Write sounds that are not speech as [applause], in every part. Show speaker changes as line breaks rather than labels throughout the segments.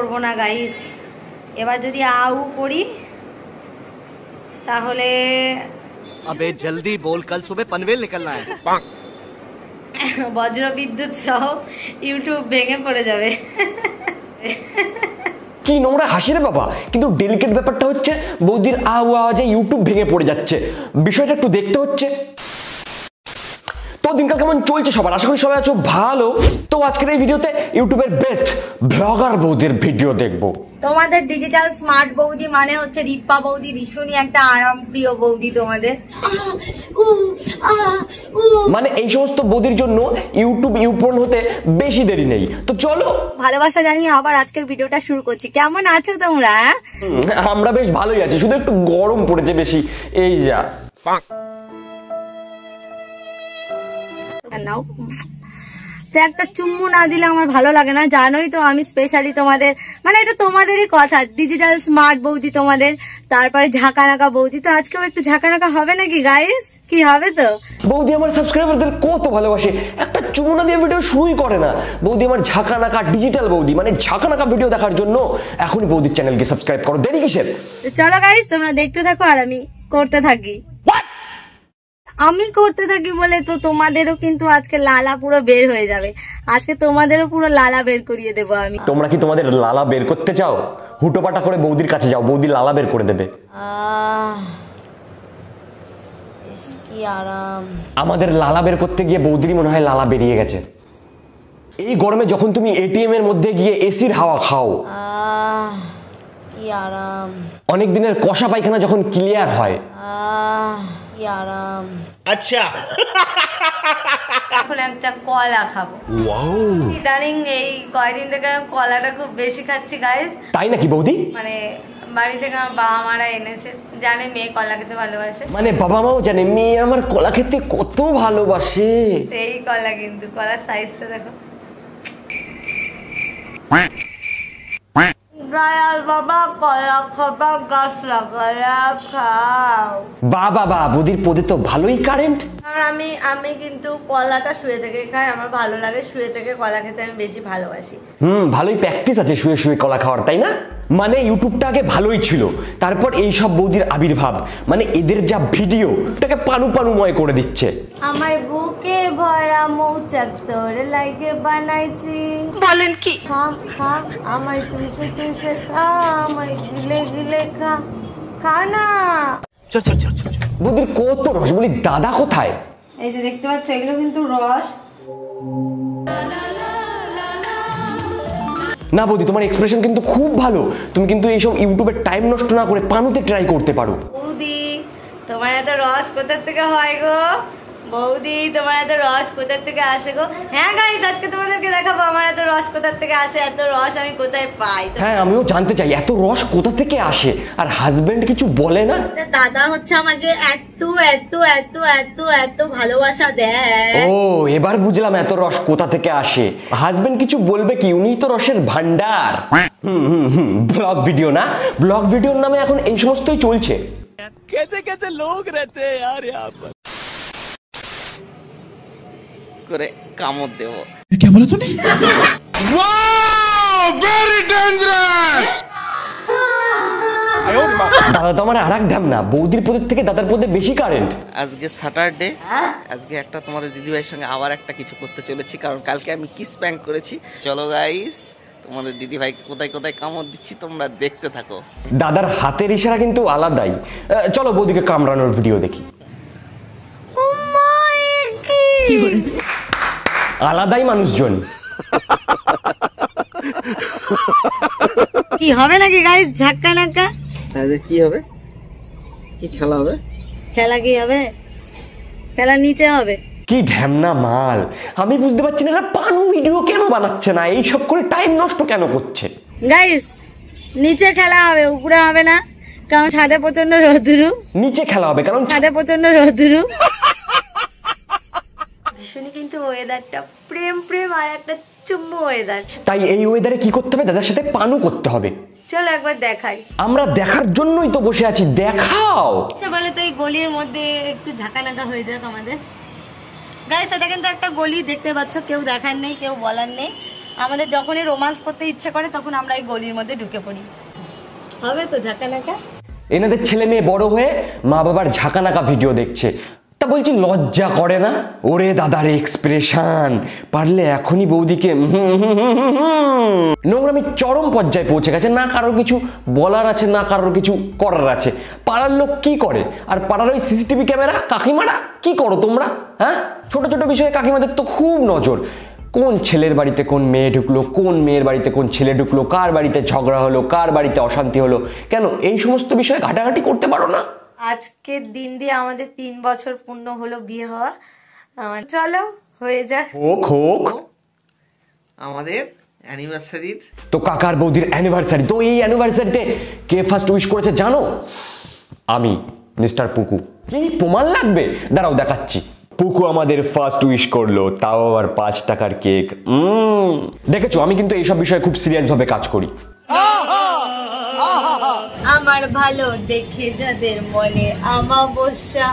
করব না গাইস এবার যদি আউ করি তাহলে
আবে জলদি বল কাল সুবে পনভেল নিকলনা হ্যায়।
বজ্র বিদ্যুৎ সহ ইউটিউব ভেঙে পড়ে যাবে।
কি নোংরা হাসি রে বাবা। কিন্তু ডেলিকেট ব্যাপারটা হচ্ছে বৌদির আওয়াজে ইউটিউব ভেঙে পড়ে যাচ্ছে। বিষয়টা একটু দেখতে হচ্ছে। দিনকাল কেমন চলছে সবার? আশা করি সবাই আছো ভালো। তো আজকের এই ভিডিওতে ইউটিউবের বেস্ট ব্লগার বৌদির ভিডিও দেখব।
তোমাদের ডিজিটাল স্মার্ট বৌদি মানে হচ্ছে রিপ্পা বৌদি ভীষণই একটা আরাম প্রিয় বৌদি তোমাদের।
মানে এই সমস্ত বৌদির জন্য ইউটিউব ইউপর্ন হতে বেশি দেরি নেই। তো চলো।
ভালোবাসা জানিয়ে আবার আজকের ভিডিওটা শুরু করছি। কেমন আছো তোমরা হ্যাঁ?
আমরা বেশ ভালোই আছি। শুধু একটু গরম পড়েছে বেশি। এই যা।
নাও তো একটা চুম্মু না দিলে আমার ভালো লাগে না। জানোই তো আমি স্পেশালি তোমাদের মানে এটা তোমাদেরই কথা। ডিজিটাল স্মার্ট বৌদি তোমাদের তারপরে ঝাঁকানাকা বৌদি। তো আজকেও একটু ঝাঁকানাকা হবে নাকি গাইস কি হবে তো?
বৌদি আমার সাবস্ক্রাইবারদের কত ভালোবাসে। একটা চুমনা দিয়ে ভিডিও শুরুই করে না। বৌদি আমার ঝাঁকা নাকা ডিজিটাল বৌদি মানে ঝাঁকা নাকা ভিডিও দেখার জন্য এখনই বৌদির চ্যানেলকে সাবস্ক্রাইব করো। দেরি কিসের?
চলো গাইস তোমরা দেখতে থাকো আর আমি করতে থাকি। আমি করতে থাকি বলে তো তোমাদেরও কিন্তু আজকে লালা পুরো বের হয়ে যাবে। আজকে তোমাদেরও পুরো লালা বের করিয়ে দেবো আমি।
তোমরা কি তোমাদের লালা বের করতে চাও? হুটোপাটা করে বৌদির কাছে যাও বৌদি লালা বের করে দেবে। আমাদের লালা বের করতে গিয়ে বৌদিরই মনে হয় লালা বেরিয়ে গেছে। এই গরমে যখন তুমি এটিএম এর মধ্যে গিয়ে এসির হাওয়া খাও অনেক দিনের কষা পায়খানা যখন ক্লিয়ার হয়
আরাম। আচ্ছা। এখন একটা কলা খাব। ইদানিং এই কয়দিন থেকে আমি কলাটা খুব বেশি খাচ্ছি গাইস
তাই নাকি বৌদি?
মানে বাড়ি থেকে আমার বাবা মারা এনেছে। জানে মেয়ে কলা খেতে ভালোবাসে।
মানে বাবা মাও জানে মেয়ে আমার কলা খেতে কত ভালোবাসে।
সেই কলা কিন্তু কলার সাইজটা দেখো। বাবা
বা বাবা বুদির পদে তো ভালোই কারেন্ট
কারণ আমি আমি কিন্তু কলাটা শুয়ে থেকে খাই আমার ভালো লাগে শুয়ে থেকে কলা খেতে আমি বেশি ভালোবাসি।
হুম ভালোই প্র্যাকটিস আছে শুয়ে শুয়ে কলা খাওয়ার তাই না? মানে ইউটিউবটা আগে ভালোই ছিল তারপর এই সব বৌদির আবির্ভাব মানে এদের যা ভিডিও এটাকে পানু পানুময় করে দিচ্ছে।
আমার বুকে ভরা মৌচাক তোরে লাগে বানাইছি। বলেন কি? খা খা আমায় তুষে তুষে খা আমায় গিলে গিলে খা খা না।
চল চল চল চল।
বৌদির কত রস? বলি দাদা কোথায়?
এই যে দেখতে পাচ্ছ এগুলো কিন্তু রস।
না বৌদি তোমার এক্সপ্রেশন কিন্তু খুব ভালো। তুমি কিন্তু এইসব ইউটিউবে টাইম নষ্ট না করে পানুতে ট্রাই করতে পারো।
বৌদি তোমার এত রস কোথার থেকে হয় গো? বৌদি তোমার এত রস কোথার থেকে আসে গো? হ্যাঁ গাইস আজকে তোমাদেরকে দেখাবো আমার এত রস কোথার থেকে আসে এত রস আমি কোথায় পাই?
হ্যাঁ আমিও জানতে চাই এত রস কোথা থেকে আসে? আর হাজবেন্ড কিছু বলে না?
দাদা হচ্ছে আমাকে এত এত এত এত এত ভালোবাসা দেয়।
ও এবার বুঝলাম এত রস কোথা থেকে আসে। হাজবেন্ড কিছু বলবে কি? উনি তো রসের ভান্ডার হুম হুম হুম ব্লগ ভিডিও না? ব্লগ ভিডিওর নামে এখন এই সমস্তই চলছে।
কেসে কেসে লোক রেতে আর করে কামড় দেব।
কে বলে তুমি দাদা তো আমার আর এক না বৌদির থেকে দাদার বেশি কারেন্ট
আজকে স্যাটারডে আজকে একটা তোমাদের দিদিভাইয়ের সঙ্গে আবার একটা কিছু করতে চলেছি কারণ কালকে আমি কিস প্যান্ট করেছি। চলো গাইস তোমাদের দিদিভাই কোথায় কোথায় কামড় দিচ্ছি তোমরা দেখতে থাকো।
দাদার হাতের ইশারা কিন্তু আলাদাই। চলো বৌদিকে কামড়ানোর ভিডিও দেখি। oh আলাদাই মানুষজন।
কি হবে নাকি গাইস ঝাক্কা নাক্কা?
আজকে কি হবে? কি খেলা হবে?
খেলা কি হবে? খেলা নিচে হবে।
কি ঢ্যামনা মাল। আমি বুঝতে পারছি না পানু ভিডিও কেন বানাচ্ছে না? এই সব করে টাইম নষ্ট কেন করছে?
গাইস নিচে খেলা হবে উপরে হবে না। কারণ ছাদে প্রচণ্ড রোদ্রু।
নিচে খেলা হবে কারণ
ছাদে প্রচণ্ড রোদ্রু। ভীষণই কিন্তু ওয়েদারটা প্রেম প্রেম আর একটা চুম্বু ওয়েদার
তাই এই ওয়েদারে কি করতে হবে? দাদার সাথে পানু করতে হবে।
চলো একবার দেখাই।
আমরা দেখার জন্যই তো বসে আছি দেখাও।
আচ্ছা বলে তো এই গলির মধ্যে একটু হয়ে যাক আমাদের। গাইস এটা কিন্তু একটা গলি দেখতে পাচ্ছ কেউ দেখার নেই কেউ বলার নেই। আমাদের যখনই রোমান্স করতে ইচ্ছে করে তখন আমরা এই গলির মধ্যে ঢুকে পড়ি। হবে তো ঝাঁকানাকা?
এনাদের ছেলে মেয়ে বড় হয়ে মা বাবার ঝাঁকানাকা ভিডিও দেখছে। তা বলছি, লজ্জা করে না? ওরে দাদার এক্সপ্রেশন পারলে এখনই বৌদিকে। নোংরামি চরম পর্যায়ে পৌঁছে গেছে। না কারোর কিছু বলার আছে, না কারোর কিছু করার আছে। পাড়ার লোক কি করে? আর পাড়ার ওই সিসিটিভি ক্যামেরা কাকিমারা কি করো তোমরা? হ্যাঁ? ছোট ছোট বিষয়ে কাকিমাদের তো খুব নজর। কোন ছেলের বাড়িতে কোন মেয়ে ঢুকলো? কোন মেয়ের বাড়িতে কোন ছেলে ঢুকলো? কার বাড়িতে ঝগড়া হলো? কার বাড়িতে অশান্তি হলো? কেন এই সমস্ত বিষয়ে ঘাটাঘাটি করতে পারো না?
আজকের দিন দিয়ে আমাদের তিন বছর পূর্ণ হলো বিয়ে হওয়া। আমার চলো হয়ে যাক।
হোক হোক।
আমাদের অ্যানিভার্সারির
তো কাকার বৌদির অ্যানিভার্সারি তো এই অ্যানিভার্সারিতে কে ফার্স্ট উইশ করেছে জানো? আমি মিস্টার পুকু। কি প্রমাণ লাগবে? দাঁড়াও দেখাচ্ছি। পুকু আমাদের ফার্স্ট উইশ করল তাও আবার পাঁচ টাকার কেক উম, দেখেছ? আমি কিন্তু এইসব বিষয়ে খুব সিরিয়াস ভাবে কাজ করি।
আমার ভালো দেখে যাদের মনে আমাবস্যা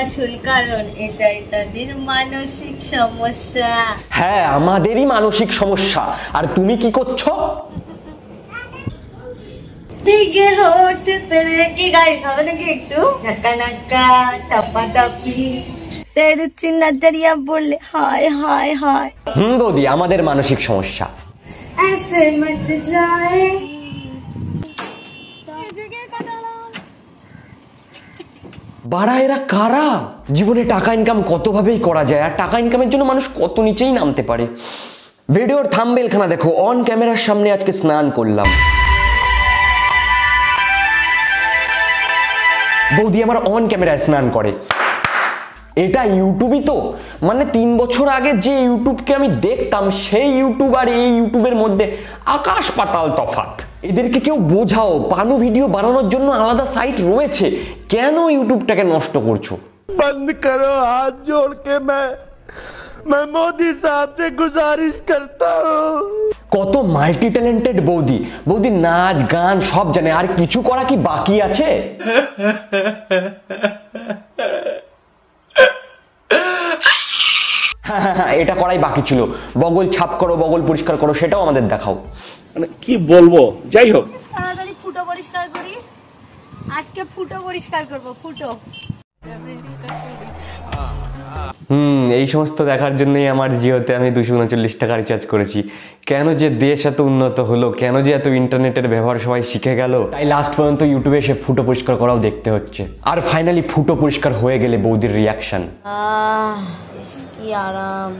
আসল কারণ এটাই তাদের মানসিক সমস্যা।
হ্যাঁ আমাদেরই মানসিক সমস্যা। আর তুমি কি করছ?
ভেগে হোট তেরে কি গাড়ি খাবে নাকি একটু? ধাক্কা নাক্কা টাপা টাপি। তেরে চিন্না বললে হায় হায় হায়।
হুম বৌদি আমাদের মানসিক সমস্যা।
ऐसे मच जाए
বাড়া এরা কারা জীবনে টাকা ইনকাম কতভাবেই করা যায় আর টাকা ইনকামের জন্য মানুষ কত নিচেই নামতে পারে ভিডিওর থাম্বেলখানা দেখো অন ক্যামেরার সামনে আজকে স্নান করলাম বৌদি আমার অন ক্যামেরায় স্নান করে এটা ইউটিউবই তো মানে তিন বছর আগে যে ইউটিউবকে আমি দেখতাম সেই ইউটিউব আর এই ইউটিউবের মধ্যে আকাশ পাতাল তফাত এদেরকে কেউ বোঝাও পানু ভিডিও বানানোর জন্য আলাদা সাইট রয়েছে কেন ইউটিউবটাকে নষ্ট করছো
बंद करो हाथ जोड़ के मैं मैं मोदी साहब से गुजारिश करता हूँ
কত মাল্টি ট্যালেন্টেড বৌদি বৌদি নাচ গান সব জানে আর কিছু করা কি বাকি আছে [laughs] হ্যাঁ হ্যাঁ হ্যাঁ এটা করাই বাকি ছিল। বগল ছাপ করো বগল পরিষ্কার করো সেটাও আমাদের দেখাও।
মানে কি বলব? যাই হোক।
তাড়াতাড়ি ফুটো পরিষ্কার করি। আজকে ফুটো পরিষ্কার করব ফুটো।
হুম এই সমস্ত দেখার জন্যই আমার জিওতে আমি দুশো উনচল্লিশ টাকা রিচার্জ করেছি। কেন যে দেশ এত উন্নত হলো কেন যে এত ইন্টারনেটের ব্যবহার সবাই শিখে গেল তাই লাস্ট পর্যন্ত ইউটিউবে এসে ফুটো পরিষ্কার করাও দেখতে হচ্ছে। আর ফাইনালি ফুটো পরিষ্কার হয়ে গেলে বৌদির রিয়াকশন
কি আরাম।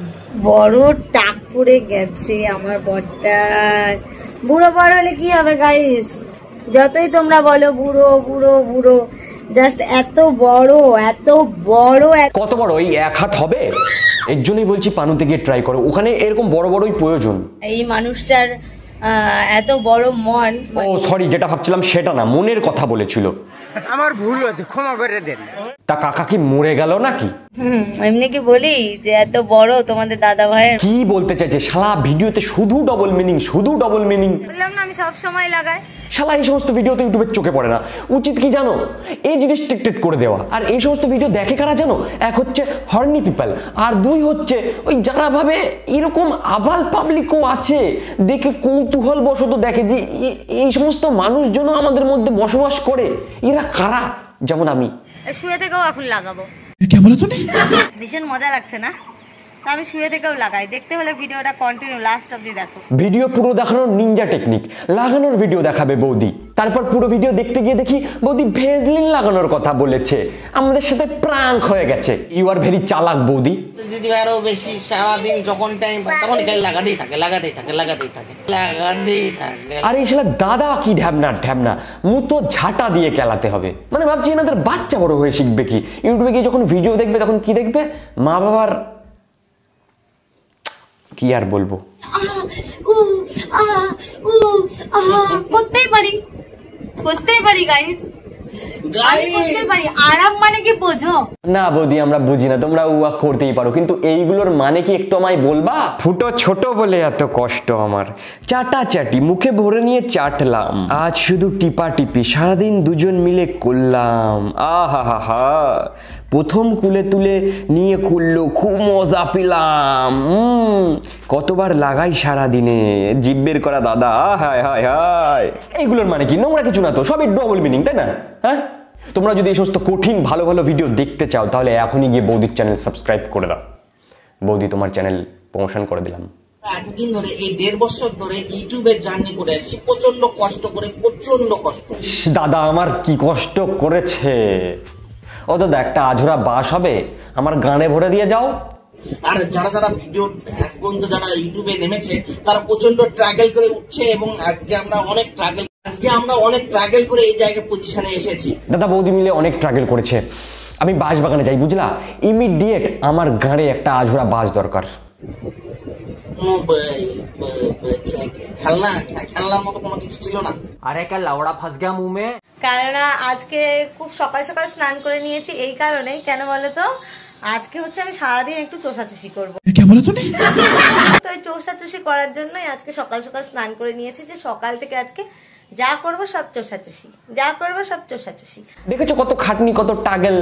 বড় টাক পড়ে গেছে আমার বরটার বুড়ো বড় হলে কি হবে গাইস যতই তোমরা বলো বুড়ো বুড়ো বুড়ো জাস্ট এত বড় এত বড় এক-
কত বড়? এই এক হাত হবে? এর জন্যই বলছি পানুতে গিয়ে ট্রাই করো। ওখানে এরকম বড় বড়ই প্রয়োজন।
এই মানুষটার এত বড় মন
ও সরি যেটা ভাবছিলাম সেটা না মনের কথা বলেছিল।
আমার ভুল হয়েছে ক্ষমা করে দেন।
তা কাকা কি মরে গেল নাকি?
হুম এমনি কি বলি যে এত বড় তোমাদের দাদা ভাইয়ের
কি বলতে চাইছে? সারা ভিডিওতে শুধু ডবল মিনিং শুধু ডবল মিনিং
বললাম না আমি সব সময় লাগাই।
শালা এই সমস্ত ভিডিও তো ইউটিউবের চোখে পড়ে না। উচিত কি জানো? এই জিনিস টিকটেট করে দেওয়া। আর এই সমস্ত ভিডিও দেখে কারা জানো? এক হচ্ছে হর্নি পিপল আর দুই হচ্ছে ওই যারা ভাবে এরকম আবাল পাবলিকও আছে দেখে কৌতূহল বশত দেখে যে এই সমস্ত মানুষজনও আমাদের মধ্যে বসবাস করে। এরা কারা? যেমন আমি।
শুয়ে থেকেও এখন লাগাবো। ভীষণ মজা লাগছে না? তা আমি শুয়ে থেকেও লাগাই। দেখতে হলে ভিডিওটা কন্টিনিউ লাস্ট অব্দি দেখো।
ভিডিও পুরো দেখানোর নিনজা টেকনিক লাগানোর ভিডিও দেখাবে বৌদি। তারপর পুরো ভিডিও দেখতে গিয়ে দেখি বৌদি ভেজলিন লাগানোর কথা বলেছে। আমাদের সাথে প্রাঙ্ক হয়ে গেছে। ইউ আর ভেরি চালাক বৌদি।
দিদি আরও বেশি সারাদিন যখন টাইম পায় তখন লাগাতেই থাকে লাগাতেই থাকে লাগাতেই থাকে লাগাতেই থাকে।
আর এই শালা দাদা কি ঢ্যাবনা ঢ্যাবনা? মুতো ঝাঁটা দিয়ে কেলাতে হবে। মানে ভাবছি এনাদের বাচ্চা বড় হয়ে শিখবে কি? ইউটিউবে গিয়ে যখন ভিডিও দেখবে তখন কি দেখবে? মা বাবার কি আর বলব?
উ, আহ, উ, আহ, করতেই পারি করতেই পারি গাইস করতে পারি আরাম মানে কি বোঝো?
না বৌদি আমরা বুঝি না তোমরা উয়া করতেই পারো কিন্তু এইগুলোর মানে কি একটু আমায় বলবা? ফুটো ছোট বলে এত কষ্ট আমার। চাটা চাটি মুখে ভরে নিয়ে চাটলাম। আজ শুধু টিপা টিপি সারাদিন দুজন মিলে করলাম। আহা হা হা প্রথম কুলে তুলে নিয়ে খুললো খুব মজা পেলাম। উম, কতবার লাগাই সারা দিনে জিব্বের করা দাদা হায় হায় হায়। এইগুলোর মানে কি? নোংরা কিছু না তো? সবই ডবল মিনিং তাই না? হ্যাঁ? তোমরা যদি এই সমস্ত কঠিন ভালো ভালো ভিডিও দেখতে চাও তাহলে এখনই গিয়ে বৌদির চ্যানেল সাবস্ক্রাইব করে দাও। বৌদি তোমার চ্যানেল প্রমোশন করে দিলাম।
এতদিন ধরে এই দেড় বছর ধরে ইউটিউবে জার্নি করে আসছি প্রচণ্ড কষ্ট করে প্রচণ্ড কষ্ট।
দাদা আমার কি কষ্ট করেছে? ও দাদা একটা আঝোরা বাস হবে। আমার গানে ভরে দিয়ে যাও।
আর যারা যারা ভিডিও পর্যন্ত যারা ইউটিউবে নেমেছে তারা প্রচণ্ড ট্রাগেল করে উঠছে এবং আজকে আমরা অনেক ট্রাগেল আজকে আমরা অনেক ট্রাগেল করে এই জায়গায় পজিশনে এসেছি।
দাদা বৌদি মিলে অনেক ট্রাগেল করেছে। আমি বাস বাগানে যাই বুঝলা? ইমিডিয়েট আমার গাড়ে একটা আজুরা বাস দরকার।
খেলনার মতো কোনো কিছু ছিল না?
একটা লাউড়া ফাঁসগা মুমে
কেননা আজকে খুব সকাল সকাল স্নান করে নিয়েছি এই কারণে কেন বলতো আজকে হচ্ছে আমি সারাদিন একটু চোষাচুষি করব। তো এই চোষাচুষি করার জন্যই আজকে সকাল সকাল স্নান করে নিয়েছি যে সকাল থেকে আজকে যা করব সব চোষাচুষি। যা করব সব চোষাচুষি।
দেখেছ কত খাটনি কত টাগেল?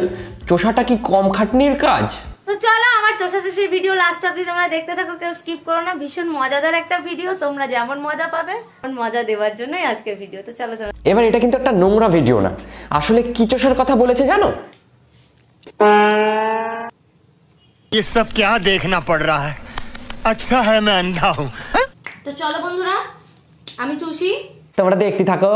চোষাটা কি কম খাটনির কাজ?
তো চলো আমার চোষাচুষির ভিডিও লাস্ট অব্দি তোমরা দেখতে থাকো কেউ স্কিপ করো না। ভীষণ মজাদার একটা ভিডিও তোমরা যেমন মজা পাবে তেমন মজা দেওয়ার জন্যই আজকের ভিডিও তো চলো তোমরা
এবার এটা কিন্তু একটা নোংরা ভিডিও না। আসলে কি চোষার কথা বলেছে জানো?
ये सब क्या देखना पड़ रहा है अच्छा है मैं अंधा हूँ
তো চলো বন্ধুরা আমি চুষি
তোমরা দেখতে থাকো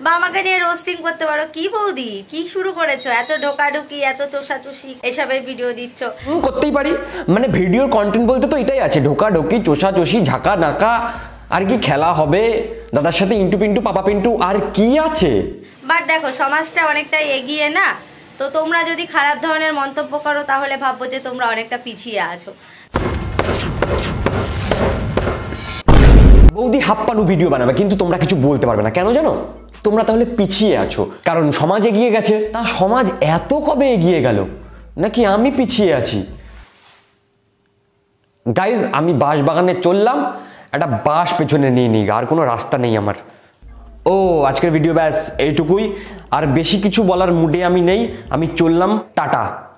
বা আমাকে নিয়ে রোস্টিং করতে পারো কি বৌদি কি শুরু করেছো এত ঢোকাঢুকি এত চোষাচুষি এসবের ভিডিও দিচ্ছ
হুম, করতেই পারি মানে ভিডিওর কন্টেন্ট বলতে তো এটাই আছে ঢোকা ঢোকি চোষা চোষি ঝাঁকা নাকা আর কি খেলা হবে দাদার সাথে ইন্টু পিন্টু পাপা পিন্টু আর কি আছে
বাট দেখো সমাজটা অনেকটাই এগিয়ে না তো তোমরা যদি খারাপ ধরনের মন্তব্য করো, তাহলে ভাববো যে তোমরা অনেকটা পিছিয়ে আছো।
বৌদি হাপ্পানু ভিডিও বানাবে, কিন্তু তোমরা কিছু বলতে পারবে না। কেন জানো? তোমরা তাহলে পিছিয়ে আছো। কারণ সমাজ এগিয়ে গেছে। তা সমাজ এত কবে এগিয়ে গেল? নাকি আমি পিছিয়ে আছি? গাইজ আমি বাঁশ বাগানে চললাম। একটা বাঁশ পেছনে নিয়ে নিই। আর কোনো রাস্তা নেই আমার। ও, আজকের ভিডিও ব্যাস এইটুকুই। আর বেশি কিছু বলার মুডে আমি নেই। আমি চললাম টাটা।